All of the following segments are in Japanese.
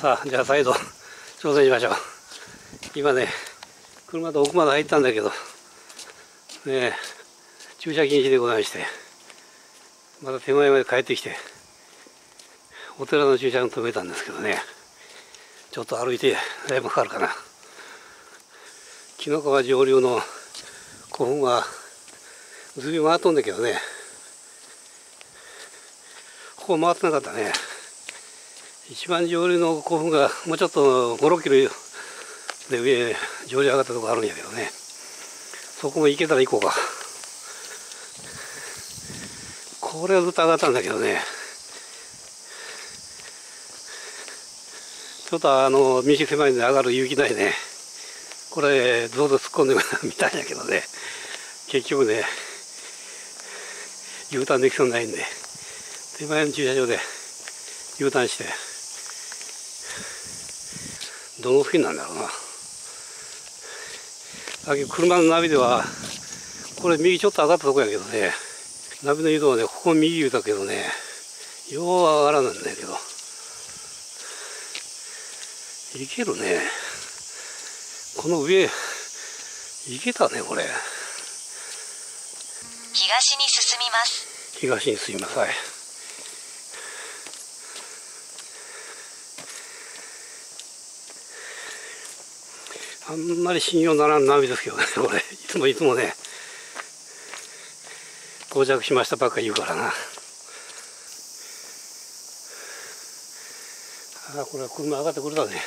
さあじゃあ再度挑戦しましょう。今ね車で奥まで入ったんだけどねえ駐車禁止でございましてまた手前まで帰ってきてお寺の駐車場に止めたんですけどねちょっと歩いてだいぶかかるかな。紀の川上流の古墳はずいぶん回っとんだけどねここ回ってなかったね。一番上流の古墳がもうちょっと56キロで上上流上がったとこあるんやけどね。そこも行けたら行こうか。これはずっと上がったんだけどね。ちょっとあの道狭いんで上がる勇気ないね。これどうぞ突っ込んでみたんやけどね。結局ね U ターンできそうにないんで。手前の駐車場で U ターンして。どの付近なんだろうな。だけど車のナビではこれ右ちょっと上がったとこやけどね。ナビの移動はねここ右言うたけどねよう上がらなんだけど。いけるね。この上いけたねこれ。東に進みます。東に進みなさいあんまり信用ならん波ですけどねこれ いつもいつもね到着しましたばっか言うからな。ああこれは車上がってくるだね。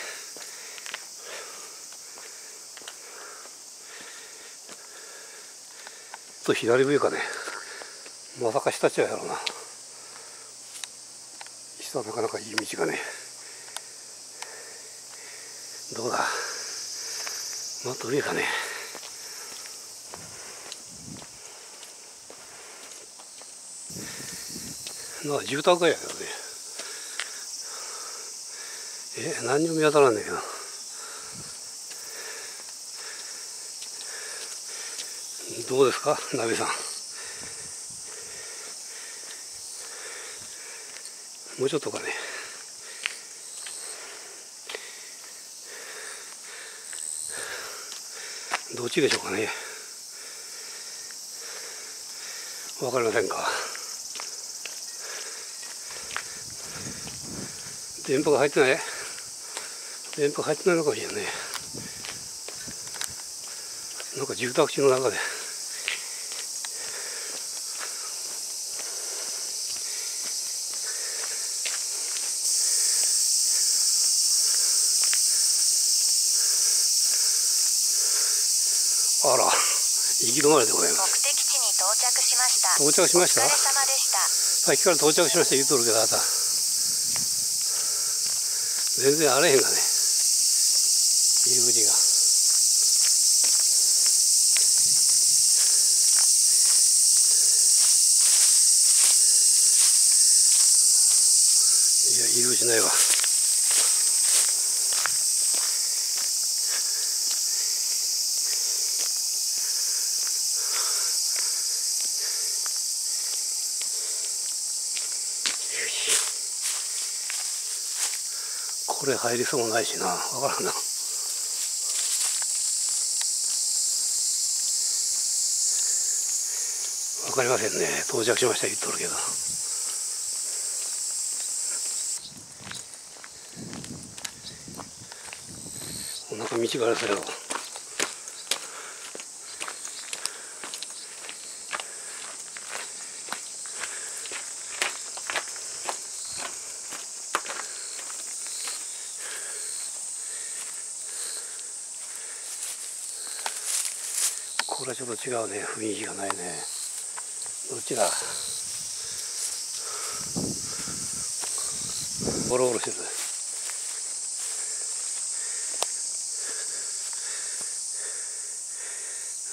と左上かね。まさか下っちゃうやろうな。下なかなかいい道がね。どうだ？もっと上かね。なんか住宅街やけどね。え何にも見当たらんねんけど。どうですか鍋さん。もうちょっとかね。どっちでしょうかね。わかりませんか。電波が入ってない。電波入ってないのかもしれないね。なんか住宅地の中で。あら。行き止まりでございます。目的地に到着しました。到着しました？お疲れ様でした。さっきから到着しました。言うとるけどあなた。全然あれへんがね。入り口が。いや入り口ないわこれ入りそうもないしな。わからんな。わかりませんね。到着しました言っとるけど。お腹道があれそこれはちょっと違うね。雰囲気がないね。どっちだ？ゴロゴロしてる。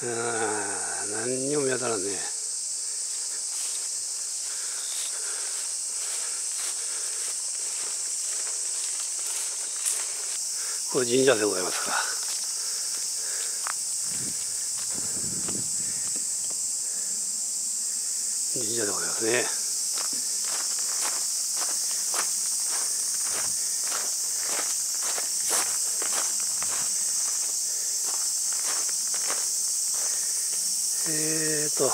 あ何にも見当たらんね。これ神社でございますか。神社でございますねえーと。あ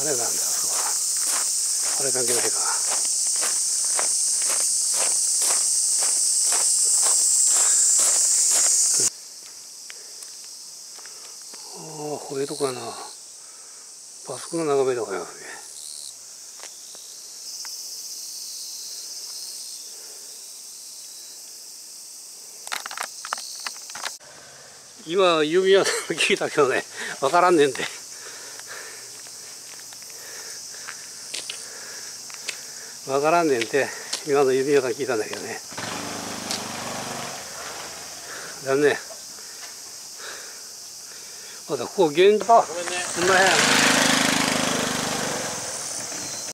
れなんだあそこは。あれ関係ないか。こういうとこやな。パソコン眺めとこやね。今、指輪聞いたけどね、わからんねんて。わからんねんて、今の指輪さん聞いたんだけどね。残念。まだここ現場、ごめんね。すんまへん。